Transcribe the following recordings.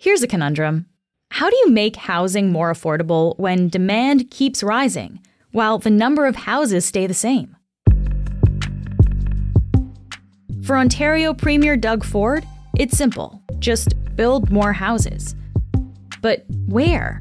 Here's a conundrum How do you make housing more affordable when demand keeps rising while the number of houses stay the same? For Ontario Premier Doug Ford, it's simple just build more houses. But where?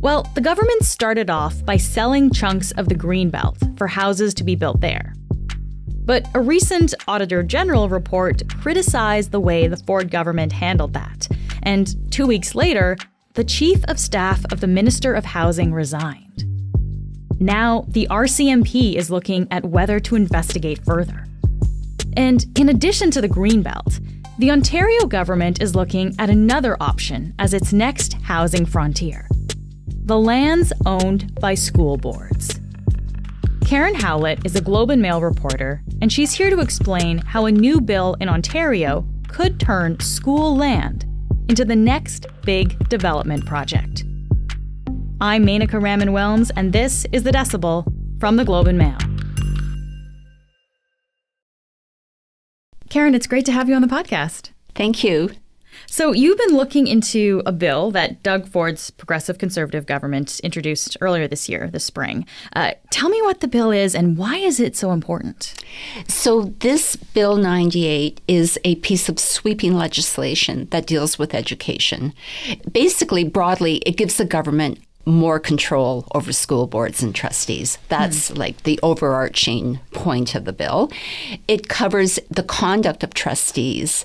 Well, the government started off by selling chunks of the Greenbelt for houses to be built there. But a recent Auditor General report criticized the way the Ford government handled that. And two weeks later, the chief of staff of the Minister of Housing resigned. Now, the RCMP is looking at whether to investigate further. And in addition to the Greenbelt, the Ontario government is looking at another option as its next housing frontier the lands owned by school boards. Karen Howlett is a Globe and Mail reporter, and she's here to explain how a new bill in Ontario could turn school land into the next big development project. I'm Menaka Raman Wilms, and this is The Decibel from the Globe and Mail. Karen, it's great to have you on the podcast. Thank you. So, you've been looking into a bill that Doug Ford's progressive conservative government introduced earlier this year, this spring. Uh, tell me what the bill is and why is it so important? So, this Bill 98 is a piece of sweeping legislation that deals with education. Basically, broadly, it gives the government more control over school boards and trustees. That's mm. like the overarching point of the bill. It covers the conduct of trustees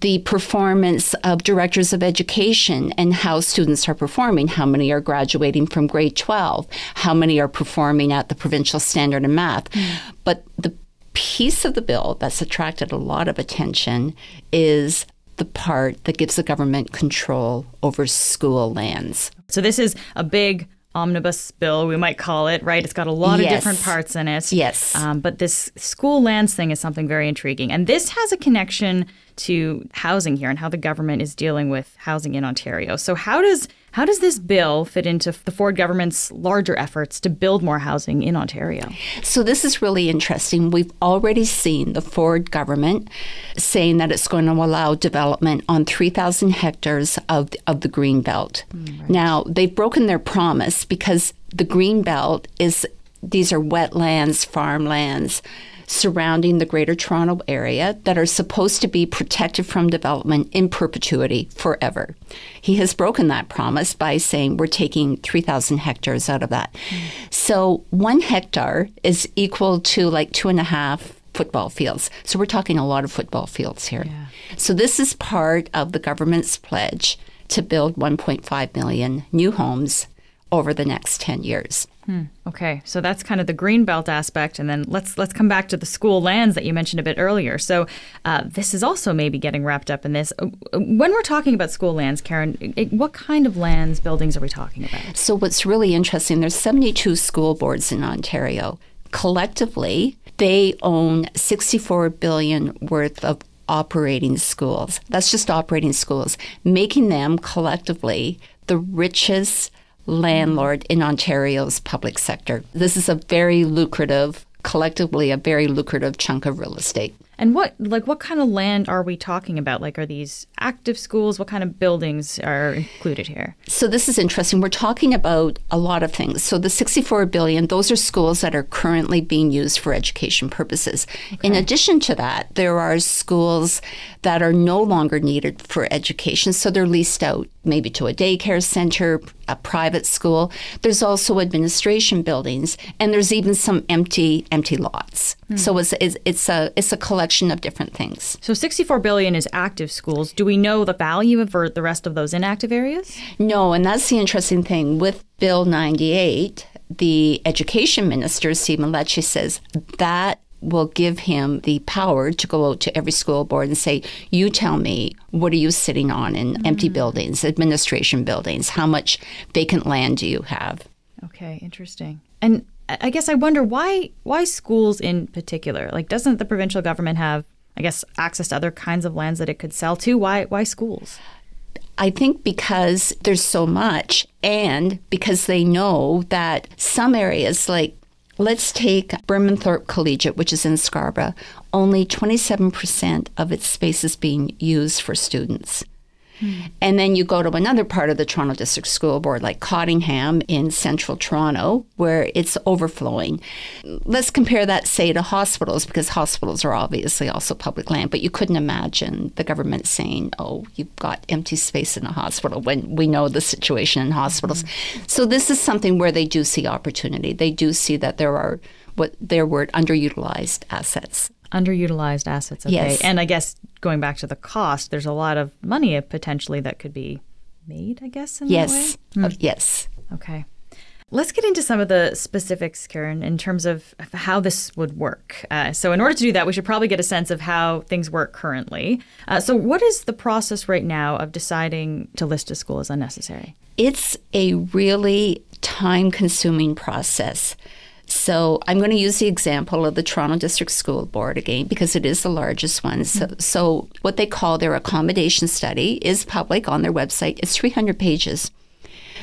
the performance of directors of education and how students are performing. How many are graduating from grade 12? How many are performing at the provincial standard in math? Mm. But the piece of the bill that's attracted a lot of attention is the part that gives the government control over school lands. So this is a big omnibus bill, we might call it, right? It's got a lot yes. of different parts in it. Yes. Um, but this school lands thing is something very intriguing. And this has a connection to housing here and how the government is dealing with housing in Ontario. So how does how does this bill fit into the Ford government's larger efforts to build more housing in Ontario? So this is really interesting. We've already seen the Ford government saying that it's going to allow development on 3,000 hectares of of the green belt. Mm, right. Now, they've broken their promise because the green belt is these are wetlands, farmlands surrounding the Greater Toronto Area that are supposed to be protected from development in perpetuity forever. He has broken that promise by saying we're taking 3,000 hectares out of that. Mm. So one hectare is equal to like two and a half football fields. So we're talking a lot of football fields here. Yeah. So this is part of the government's pledge to build 1.5 million new homes over the next 10 years. Hmm. Okay, so that's kind of the green belt aspect, and then let's let's come back to the school lands that you mentioned a bit earlier. So uh, this is also maybe getting wrapped up in this. Uh, when we're talking about school lands, Karen, it, what kind of lands, buildings are we talking about? So what's really interesting? There's 72 school boards in Ontario. Collectively, they own 64 billion worth of operating schools. That's just operating schools, making them collectively the richest landlord in Ontario's public sector. This is a very lucrative, collectively, a very lucrative chunk of real estate. And what like what kind of land are we talking about? Like are these active schools? What kind of buildings are included here? So this is interesting. We're talking about a lot of things. So the 64 billion, those are schools that are currently being used for education purposes. Okay. In addition to that, there are schools that are no longer needed for education, so they're leased out maybe to a daycare center, a private school. There's also administration buildings, and there's even some empty empty lots. Mm. So it's, it's, it's a it's a collection of different things. So 64 billion is active schools. Do we know the value of the rest of those inactive areas? No, and that's the interesting thing with Bill 98. The education minister, Stephen Lecce, says that will give him the power to go out to every school board and say, You tell me, what are you sitting on in mm-hmm. empty buildings, administration buildings? How much vacant land do you have? Okay, interesting. And I guess I wonder why why schools in particular? Like doesn't the provincial government have I guess access to other kinds of lands that it could sell to? Why why schools? I think because there's so much and because they know that some areas like Let's take Thorpe Collegiate, which is in Scarborough. Only 27% of its space is being used for students. And then you go to another part of the Toronto District School Board, like Cottingham in central Toronto, where it's overflowing. Let's compare that, say, to hospitals, because hospitals are obviously also public land, but you couldn't imagine the government saying, oh, you've got empty space in a hospital when we know the situation in hospitals. Mm-hmm. So this is something where they do see opportunity. They do see that there are what their word underutilized assets underutilized assets. Okay. Yes. And I guess going back to the cost, there's a lot of money potentially that could be made, I guess, in yes. Hmm. Uh, yes. Okay. Let's get into some of the specifics, Karen, in terms of how this would work. Uh, so, in order to do that, we should probably get a sense of how things work currently. Uh, so, what is the process right now of deciding to list a school as unnecessary? It's a really time consuming process. So I'm going to use the example of the Toronto District School Board again because it is the largest one. So, so what they call their accommodation study is public on their website. It's 300 pages.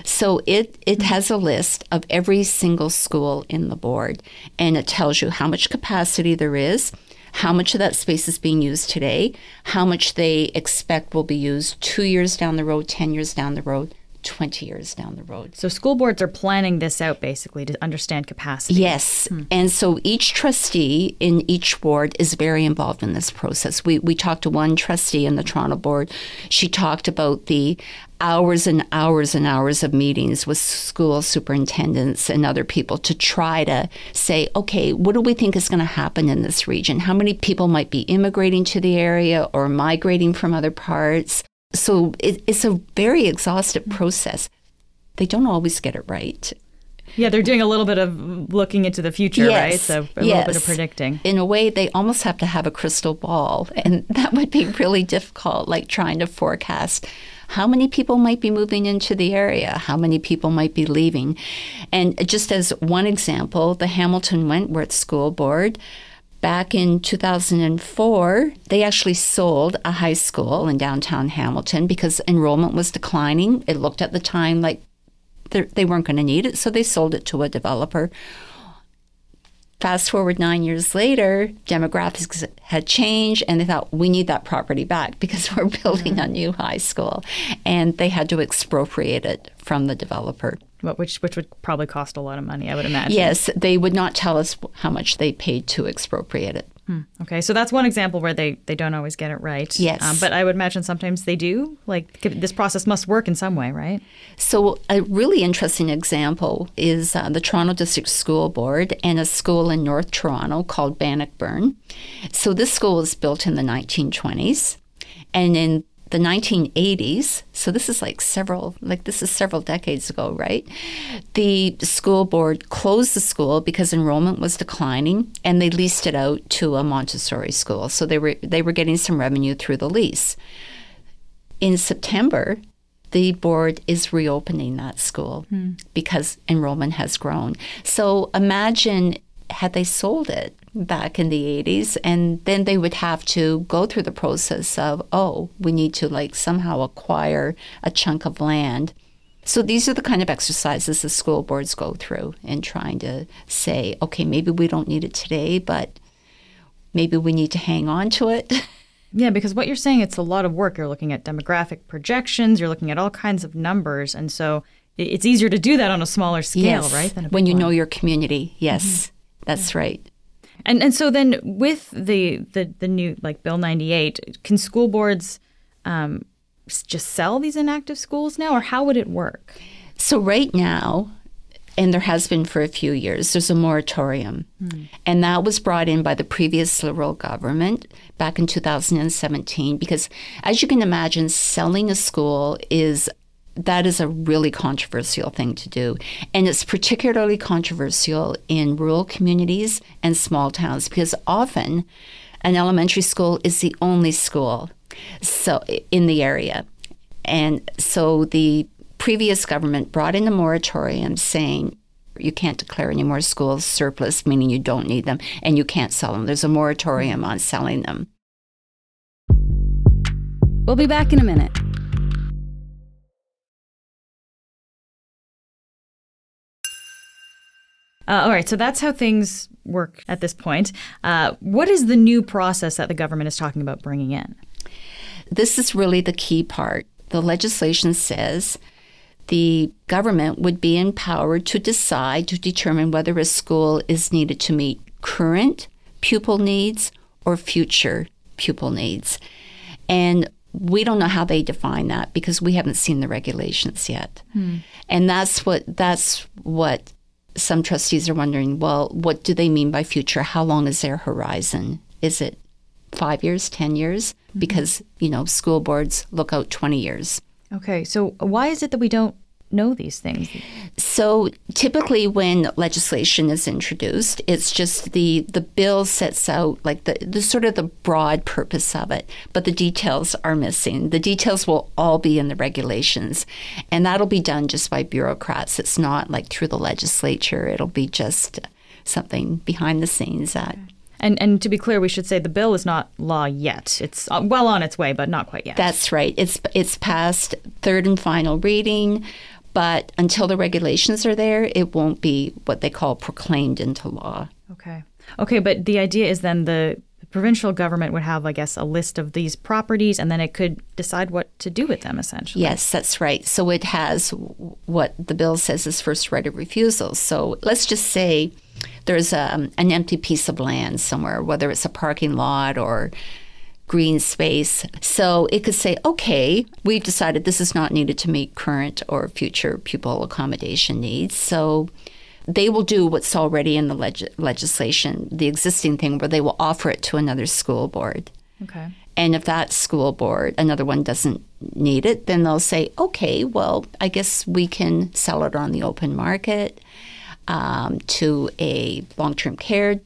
So it it has a list of every single school in the board, and it tells you how much capacity there is, how much of that space is being used today, how much they expect will be used two years down the road, ten years down the road, 20 years down the road. So school boards are planning this out basically to understand capacity. Yes. Hmm. And so each trustee in each ward is very involved in this process. We we talked to one trustee in the Toronto board. She talked about the hours and hours and hours of meetings with school superintendents and other people to try to say, okay, what do we think is going to happen in this region? How many people might be immigrating to the area or migrating from other parts? So it, it's a very exhaustive process. They don't always get it right. Yeah, they're doing a little bit of looking into the future, yes, right? So a yes. little bit of predicting. In a way, they almost have to have a crystal ball, and that would be really difficult, like trying to forecast how many people might be moving into the area, how many people might be leaving. And just as one example, the Hamilton Wentworth School Board back in 2004, they actually sold a high school in downtown Hamilton because enrollment was declining. It looked at the time like they weren't going to need it, so they sold it to a developer. Fast forward nine years later, demographics had changed, and they thought we need that property back because we're building a mm. new high school, and they had to expropriate it from the developer which which would probably cost a lot of money, I would imagine. Yes, they would not tell us how much they paid to expropriate it. Hmm. Okay, so that's one example where they, they don't always get it right. Yes. Um, but I would imagine sometimes they do. Like this process must work in some way, right? So, a really interesting example is uh, the Toronto District School Board and a school in North Toronto called Bannockburn. So, this school was built in the 1920s. And in the 1980s, so this is like several, like this is several decades ago, right? The school board closed the school because enrollment was declining, and they leased it out to a Montessori school. So they were they were getting some revenue through the lease. In September, the board is reopening that school hmm. because enrollment has grown. So imagine had they sold it back in the 80s and then they would have to go through the process of oh we need to like somehow acquire a chunk of land. So these are the kind of exercises the school boards go through in trying to say okay maybe we don't need it today but maybe we need to hang on to it. Yeah because what you're saying it's a lot of work. You're looking at demographic projections. You're looking at all kinds of numbers. And so it's easier to do that on a smaller scale yes, right when you one. know your community. Yes. Mm-hmm. that's yeah. right and and so then with the the the new like Bill 98, can school boards um, just sell these inactive schools now, or how would it work? So right now, and there has been for a few years, there's a moratorium. Hmm. And that was brought in by the previous Liberal government back in 2017 because, as you can imagine, selling a school is that is a really controversial thing to do. And it's particularly controversial in rural communities and small towns because often an elementary school is the only school so in the area. And so the previous government brought in a moratorium saying you can't declare any more schools surplus, meaning you don't need them, and you can't sell them. There's a moratorium on selling them. We'll be back in a minute. Uh, all right, so that's how things work at this point. Uh, what is the new process that the government is talking about bringing in? This is really the key part. the legislation says the government would be empowered to decide to determine whether a school is needed to meet current pupil needs or future pupil needs. And we don't know how they define that because we haven't seen the regulations yet. Hmm. And that's what that's what some trustees are wondering, well, what do they mean by future? How long is their horizon? Is it 5 years, 10 years? Mm-hmm. Because, you know, school boards look out 20 years. Okay. So why is it that we don't know these things? So typically, when legislation is introduced, it's just the the bill sets out like the, the sort of the broad purpose of it, but the details are missing. The details will all be in the regulations, and that'll be done just by bureaucrats. It's not like through the legislature. It'll be just something behind the scenes that. And and to be clear, we should say the bill is not law yet. It's uh, well on its way, but not quite yet. That's right. It's it's passed third and final reading. But until the regulations are there, it won't be what they call proclaimed into law. Okay. Okay, but the idea is then the provincial government would have, I guess, a list of these properties and then it could decide what to do with them essentially. Yes, that's right. So it has what the bill says is first right of refusal. So let's just say there's a, um, an empty piece of land somewhere, whether it's a parking lot or green space. So it could say, okay, we've decided this is not needed to meet current or future pupil accommodation needs. So they will do what's already in the leg- legislation, the existing thing, where they will offer it to another school board. Okay. And if that school board, another one doesn't need it, then they'll say, okay, well, I guess we can sell it on the open market um, to a long term care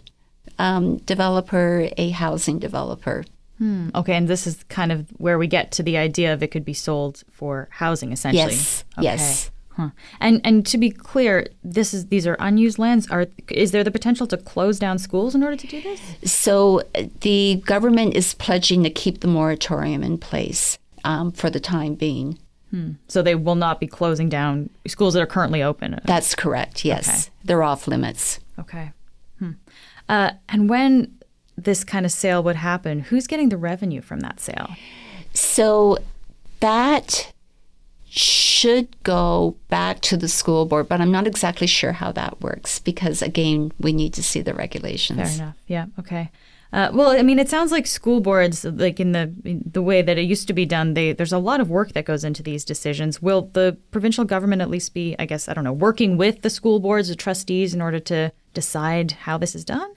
um, developer, a housing developer. Hmm. Okay, and this is kind of where we get to the idea of it could be sold for housing, essentially. Yes. Okay. Yes. Huh. And and to be clear, this is these are unused lands. Are is there the potential to close down schools in order to do this? So the government is pledging to keep the moratorium in place um, for the time being. Hmm. So they will not be closing down schools that are currently open. That's correct. Yes, okay. they're off limits. Okay. Hmm. Uh, and when this kind of sale would happen, who's getting the revenue from that sale? So that should go back to the school board, but I'm not exactly sure how that works because, again, we need to see the regulations. Fair enough. Yeah. Okay. Uh, well, I mean, it sounds like school boards, like in the in the way that it used to be done, they, there's a lot of work that goes into these decisions. Will the provincial government at least be, I guess, I don't know, working with the school boards, the trustees, in order to decide how this is done?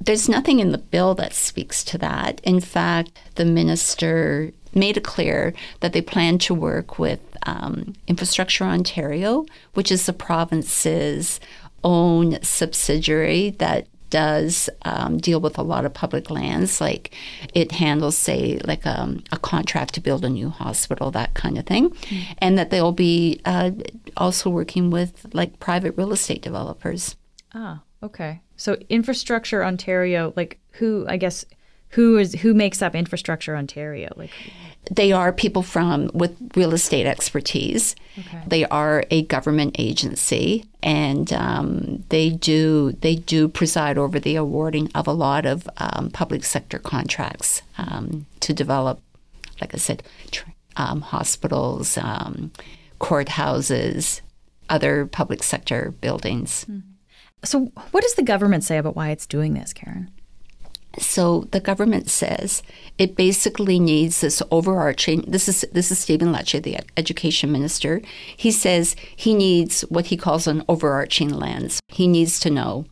There's nothing in the bill that speaks to that. In fact, the minister made it clear that they plan to work with um, Infrastructure Ontario, which is the province's own subsidiary that does um, deal with a lot of public lands. Like it handles, say, like um, a contract to build a new hospital, that kind of thing. Mm-hmm. And that they'll be uh, also working with like private real estate developers. Ah, okay. So Infrastructure Ontario, like who I guess who is who makes up Infrastructure Ontario? Like they are people from with real estate expertise. Okay. They are a government agency, and um, they do they do preside over the awarding of a lot of um, public sector contracts um, to develop, like I said, tr- um, hospitals, um, courthouses, other public sector buildings. Mm-hmm. So, what does the government say about why it's doing this, Karen? So the government says it basically needs this overarching. This is this is Stephen Lecce, the education minister. He says he needs what he calls an overarching lens. He needs to know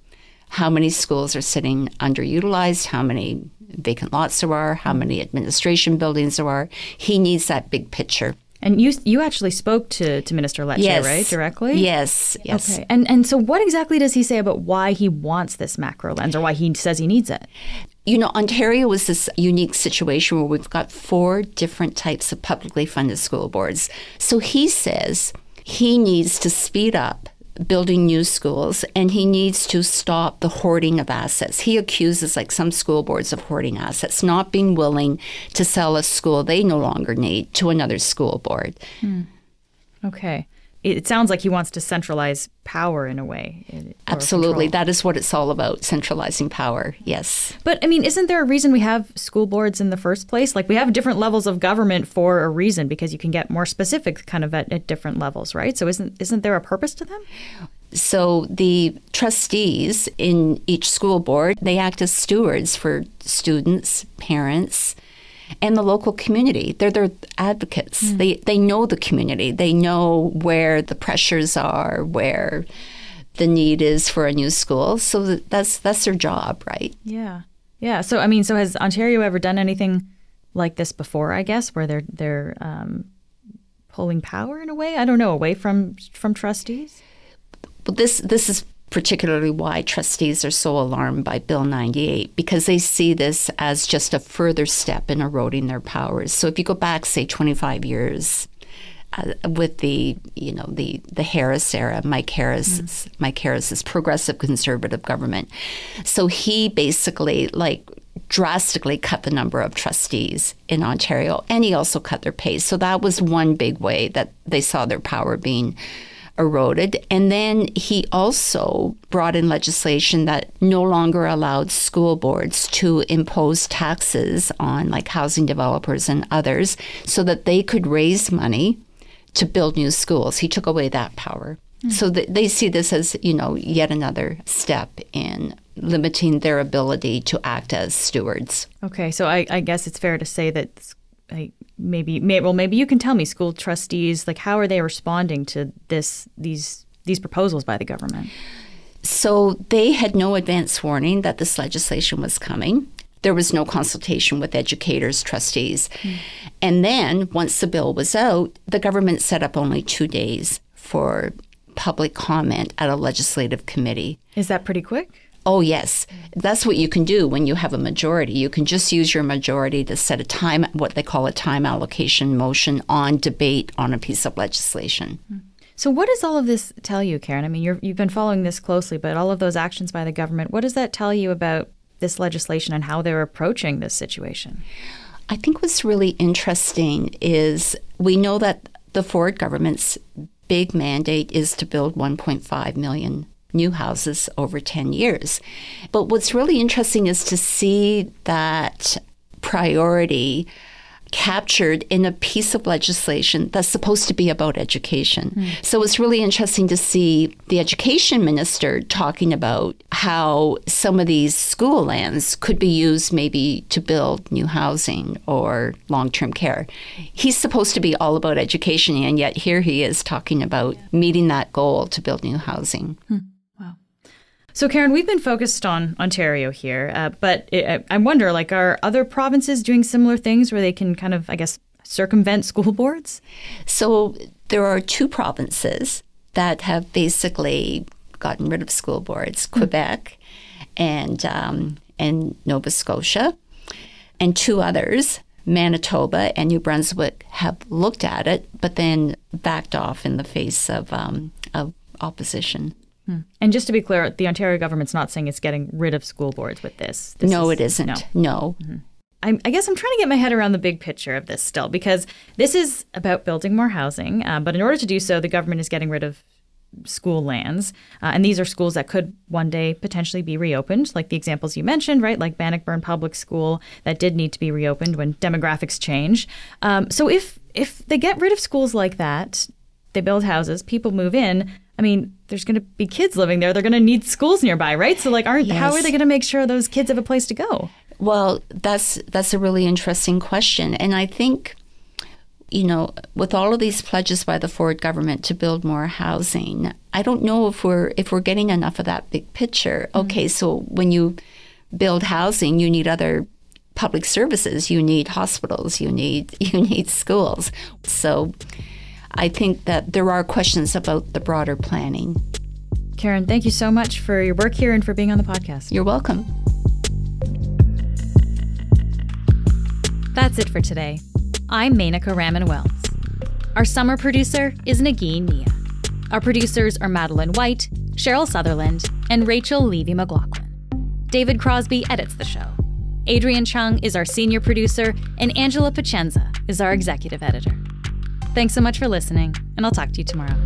how many schools are sitting underutilized, how many vacant lots there are, how many administration buildings there are. He needs that big picture. And you you actually spoke to, to Minister Lecce, yes. right, directly? Yes, yes. Okay. And and so what exactly does he say about why he wants this macro lens or why he says he needs it? You know, Ontario is this unique situation where we've got four different types of publicly funded school boards. So he says he needs to speed up building new schools and he needs to stop the hoarding of assets. He accuses like some school boards of hoarding assets, not being willing to sell a school they no longer need to another school board. Hmm. Okay. It sounds like he wants to centralize power in a way. Eh, Absolutely. Control. That is what it's all about centralizing power. Yes. But I mean, isn't there a reason we have school boards in the first place? Like we have different levels of government for a reason because you can get more specific kind of at, at different levels, right? So isn't isn't there a purpose to them? So the trustees in each school board, they act as stewards for students, parents, and the local community. They're their advocates. Mm. They they know the community. They know where the pressures are, where the need is for a new school. So that's that's their job, right? Yeah, yeah. So I mean, so has Ontario ever done anything like this before? I guess where they're they're um, pulling power in a way. I don't know, away from from trustees. Well, this this is particularly why trustees are so alarmed by Bill 98 because they see this as just a further step in eroding their powers. So if you go back, say, 25 years. Uh, with the you know the the Harris era, Mike Harris, mm. Mike Harris's progressive conservative government. So he basically like drastically cut the number of trustees in Ontario, and he also cut their pay. So that was one big way that they saw their power being eroded. And then he also brought in legislation that no longer allowed school boards to impose taxes on like housing developers and others so that they could raise money to build new schools. He took away that power. Mm-hmm. So th- they see this as, you know, yet another step in limiting their ability to act as stewards. Okay, so I, I guess it's fair to say that like maybe, maybe well maybe you can tell me school trustees like how are they responding to this these these proposals by the government? So they had no advance warning that this legislation was coming. There was no consultation with educators trustees. Mm. and then once the bill was out the government set up only two days for public comment at a legislative committee. Is that pretty quick Oh, yes. That's what you can do when you have a majority. You can just use your majority to set a time, what they call a time allocation motion on debate on a piece of legislation. So, what does all of this tell you, Karen? I mean, you have been following this closely, but all of those actions by the government, what does that tell you about this legislation and how they're approaching this situation? I think what's really interesting is we know that the Ford government's big mandate is to build 1.5 million new houses over 10 years. But what's really interesting is to see that priority captured in a piece of legislation that's supposed to be about education. Mm. So it's really interesting to see the education minister talking about how some of these school lands could be used maybe to build new housing or long term care. He's supposed to be all about education, and yet here he is talking about meeting that goal to build new housing. Mm. So, Karen, we've been focused on Ontario here, uh, but it, I wonder, like, are other provinces doing similar things where they can kind of, I guess, circumvent school boards? So, there are two provinces that have basically gotten rid of school boards: mm-hmm. Quebec and um, and Nova Scotia, and two others. Manitoba and New Brunswick have looked at it, but then backed off in the face of, um, of opposition. Hmm. And just to be clear, the Ontario government's not saying it's getting rid of school boards with this. this no, is, it isn't. No. no. Mm-hmm. I, I guess I'm trying to get my head around the big picture of this still, because this is about building more housing. Uh, but in order to do so, the government is getting rid of school lands. Uh, and these are schools that could one day potentially be reopened, like the examples you mentioned, right? Like Bannockburn Public School that did need to be reopened when demographics change. Um, so if if they get rid of schools like that, they build houses, people move in. I mean, there's going to be kids living there. They're going to need schools nearby, right? So, like, aren't yes. how are they going to make sure those kids have a place to go? Well, that's that's a really interesting question, and I think, you know, with all of these pledges by the Ford government to build more housing, I don't know if we're if we're getting enough of that big picture. Mm-hmm. Okay, so when you build housing, you need other public services, you need hospitals, you need you need schools. So I think that there are questions about the broader planning. Karen, thank you so much for your work here and for being on the podcast. You're welcome. That's it for today. I'm Menaka Raman Wilms. Our summer producer is Nagin Nia. Our producers are Madeline White, Cheryl Sutherland, and Rachel Levy McLaughlin. David Crosby edits the show. Adrian Chung is our senior producer, and Angela Pacienza is our executive editor. Thanks so much for listening, and I'll talk to you tomorrow.